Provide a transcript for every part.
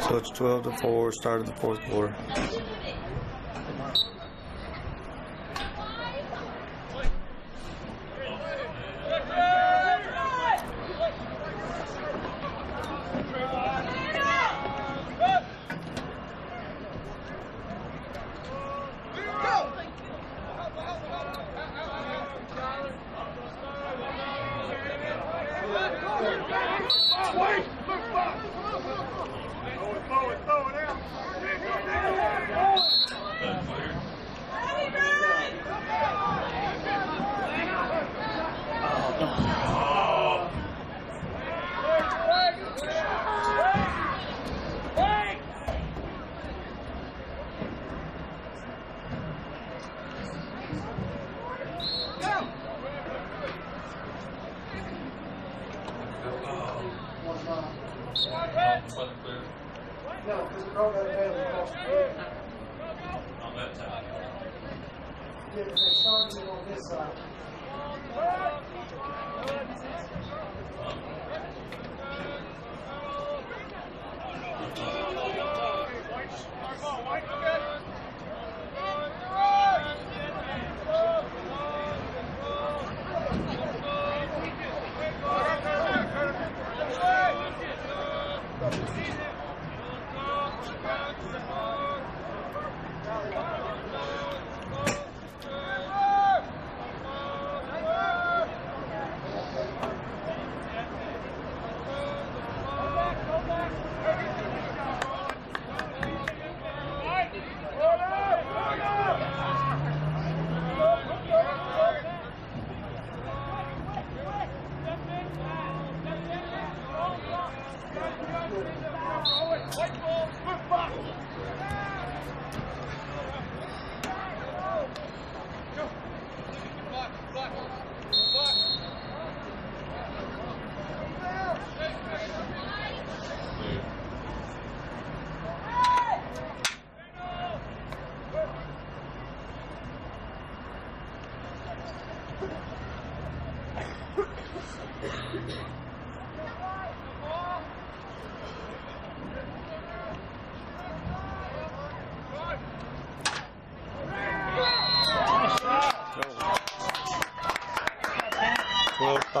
So it's 12 to 4, start of the fourth quarter.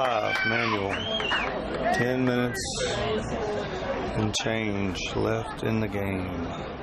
Five manual. Ten minutes and change left in the game.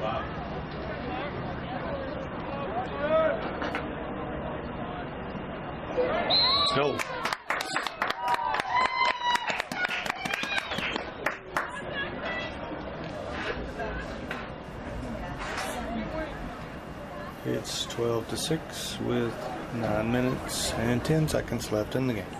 Go. It's 12 to 6 with 9 minutes and 10 seconds left in the game.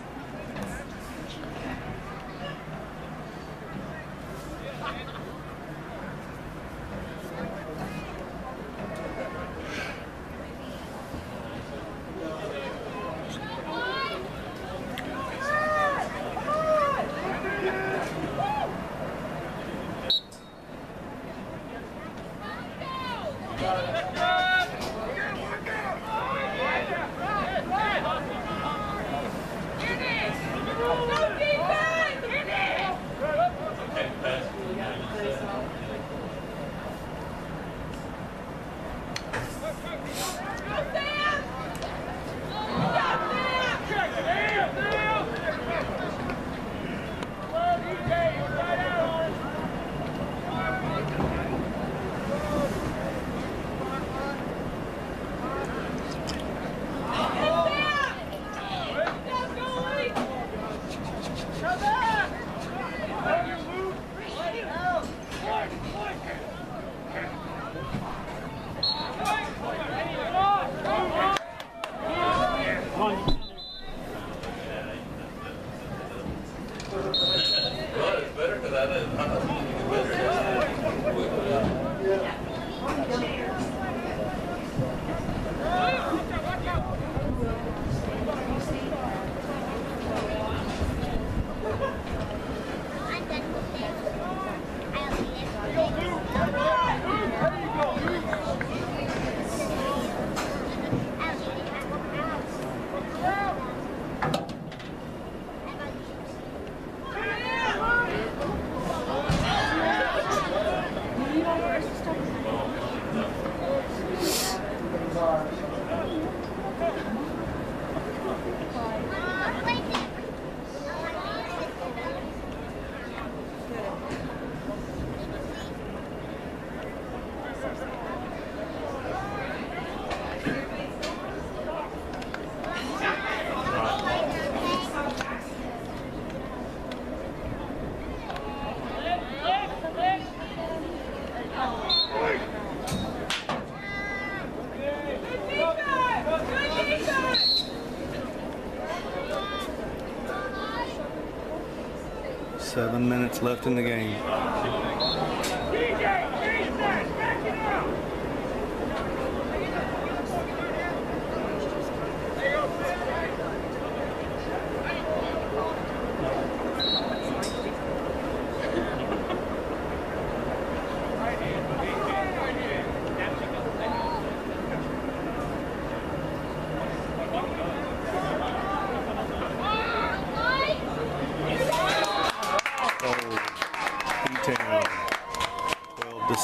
Seven minutes left in the game.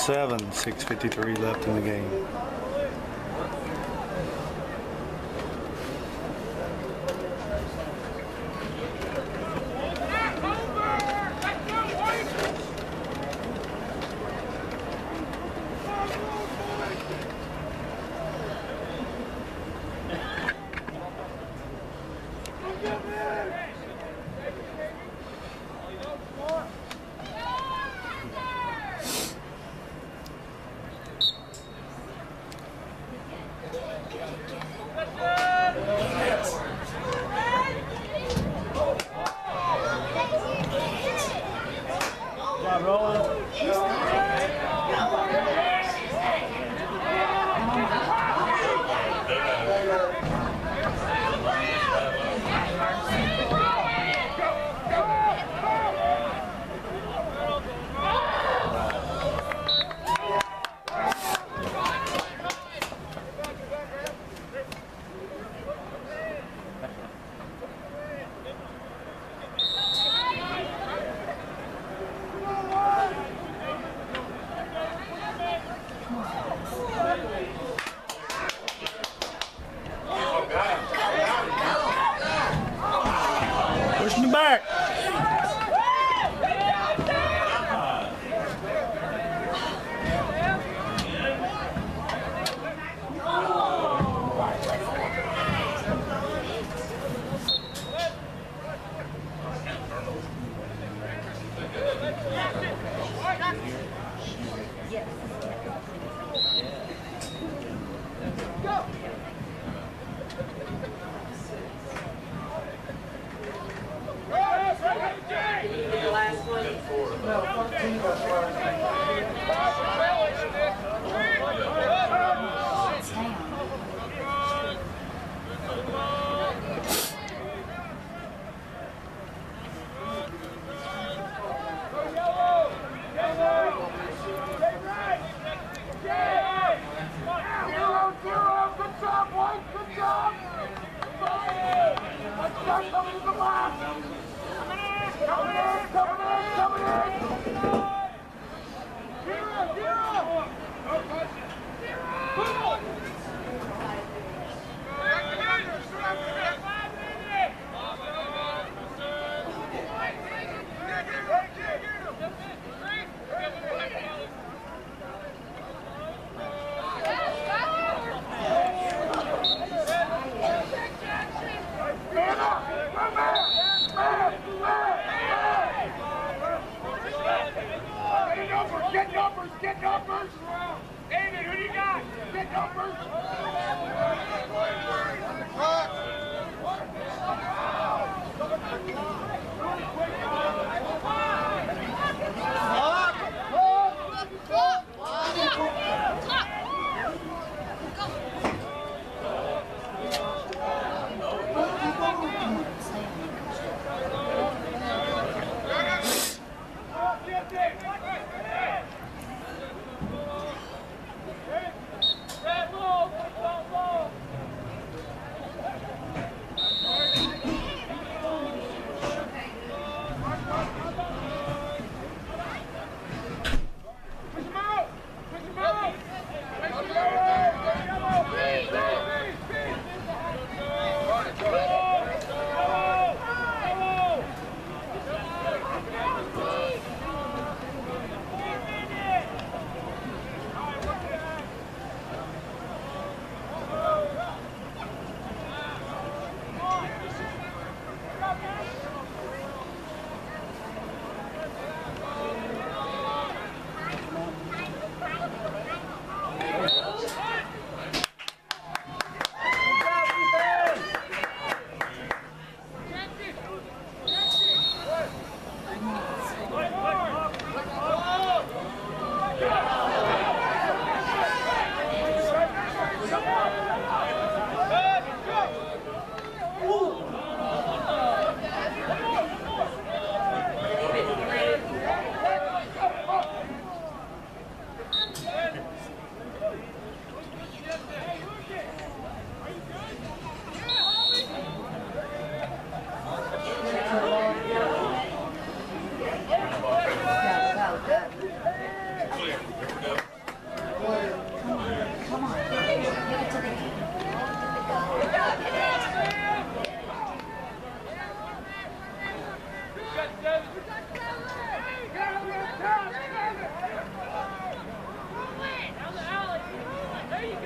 seven, 6.53 left in the game. Get numbers. David, who do you got? Get numbers.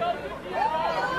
Stumpers, White! Stumpers!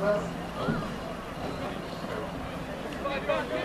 Thank you.